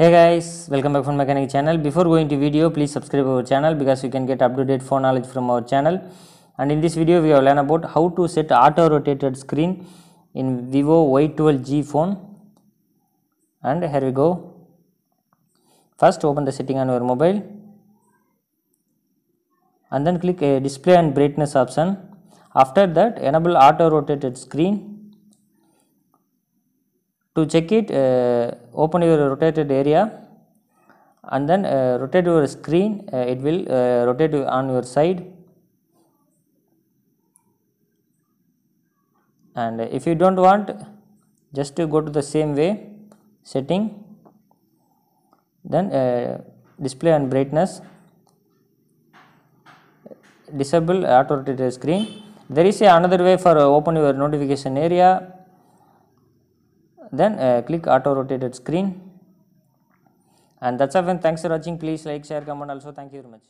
hey guys welcome back phone mechanic channel. Before going to video please subscribe our channel because you can get up to date phone knowledge from our channel. And in this video we have learn about how to set auto rotated screen in vivo y12g phone. And here we go. First open the setting on your mobile. And then click uh, display and brightness option. After that enable auto rotated screen to check it uh, open your rotated area and then uh, rotate your screen. Uh, it will rotate on your side. And if you don't want just to go to the same way setting then uh, display and brightness. Disable auto rotated screen. There is another way for uh, open your notification area then uh, click auto rotated screen. And that's all thanks for watching. Please like share comment. Also thank you very much